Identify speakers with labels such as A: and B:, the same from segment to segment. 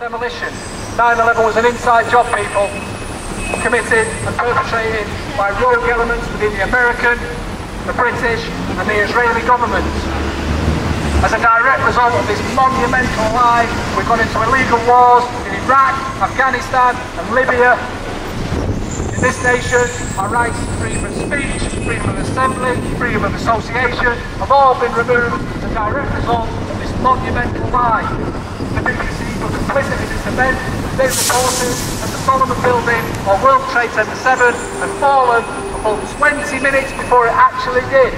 A: Demolition. 9-11 was an inside job, people, committed and perpetrated by rogue elements within the American, the British and the Israeli governments. As a direct result of this monumental lie, we've gone into illegal wars in Iraq, Afghanistan and Libya. In this nation, our rights to freedom of speech, freedom of assembly, freedom of association have all been removed as a direct result of this monumental lie. The BBC were complicit in this event. They reported that the Salomon Building or World Trade Center 7 had fallen about 20 minutes before it actually did.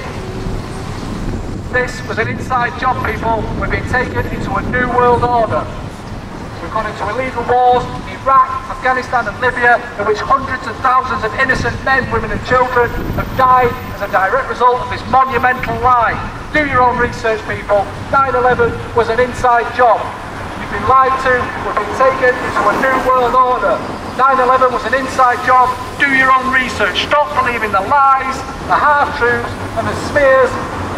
A: This was an inside job, people. We've been taken into a new world order. We've gone into illegal wars in Iraq, Afghanistan and Libya in which hundreds of thousands of innocent men, women and children have died as a direct result of this monumental lie. Do your own research, people. 9-11 was an inside job. Been lied to, we've been taken into a new world order. 9-11 was an inside job. Do your own research. Stop believing the lies, the half-truths and the smears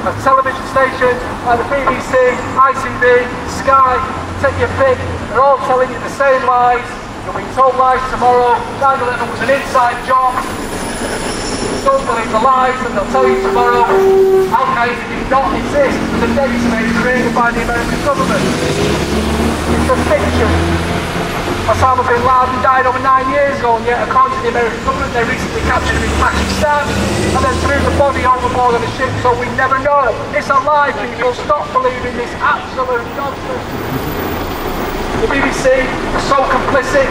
A: of television stations like the BBC, ITV, Sky, take your pick, they're all telling you the same lies. You'll be told lies tomorrow. 9-11 was an inside job. Don't believe the lies that they'll tell you tomorrow. Al-Qaeda did not exist as a database created by the American government. It's a fiction. Osama bin Laden died over nine years ago, and yet, according to the American government, they recently captured him in Pakistan and then threw the body overboard on a ship, so we never know. It's a lie, people. Stop believing this absolute nonsense. The BBC are so complicit.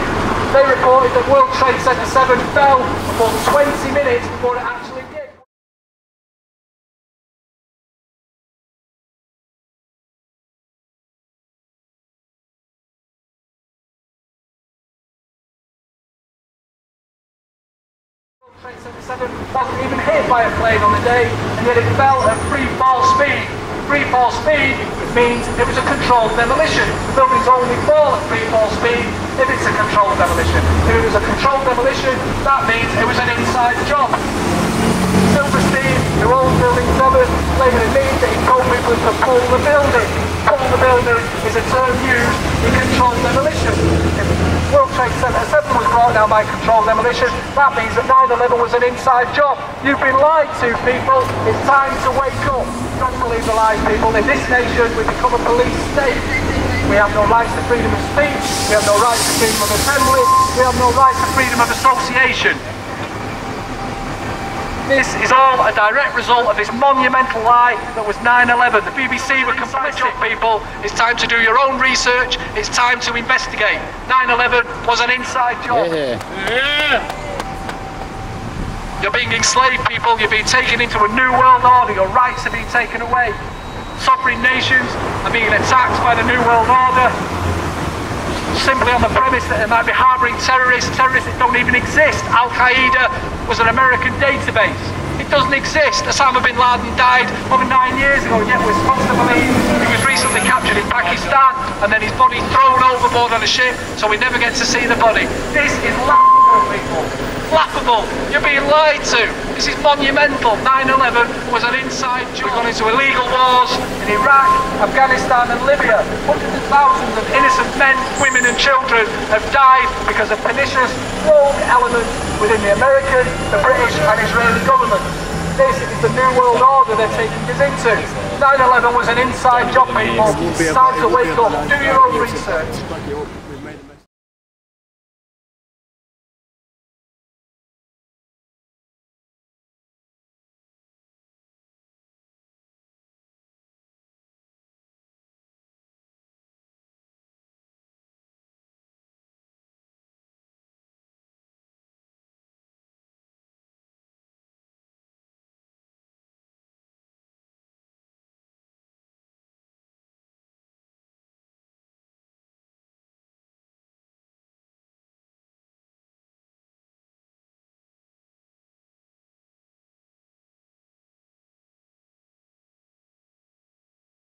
A: They reported that World Trade Center 7 fell about 20 minutes before it actually did. World Trade Center 7 wasn't even hit by a plane on the day, and yet it fell at free fall speed. Free fall speed means it was a controlled demolition. The buildings only fall at free fall speed if it's a controlled demolition. If it was a controlled demolition, that means it was an inside job. Silverstein, who owns Building 7, claiming it means that he told people to pull the building. Pull the building is a term used in controlled demolition. If World Trade Center 7 was brought down by controlled demolition, that means that 9-11 was an inside job. You've been lied to, people. It's time to wake up. Don't believe the lies, people. In this nation, we become a police state. We have no rights to freedom of speech. We have no rights to freedom of assembly. We have no rights to freedom of association. This is all a direct result of this monumental lie that was 9-11. The BBC were complicit, people. It's time to do your own research. It's time to investigate. 9-11 was an inside job.
B: Yeah.
A: You're being enslaved, people. You're being taken into a new world order. Your rights are being taken away. Sovereign nations are being attacked by the new world order simply on the premise that they might be harbouring terrorists, terrorists that don't even exist. Al-Qaeda was an American database. It doesn't exist. Osama bin Laden died over nine years ago, yet we're supposed to believe he was recently captured in Pakistan and then his body thrown overboard on a ship, so we never get to see the body. This is laughable, people. Laughable. You're being lied to. This is monumental. 9-11 was an inside job. We've gone into illegal wars in Iraq, Afghanistan and Libya. Hundreds of thousands of innocent men, women and children have died because of pernicious rogue elements within the American, the British and Israeli governments. This is the new world order they're taking us into. 9-11 was an inside job, people. It's time to wake up. Do your own research.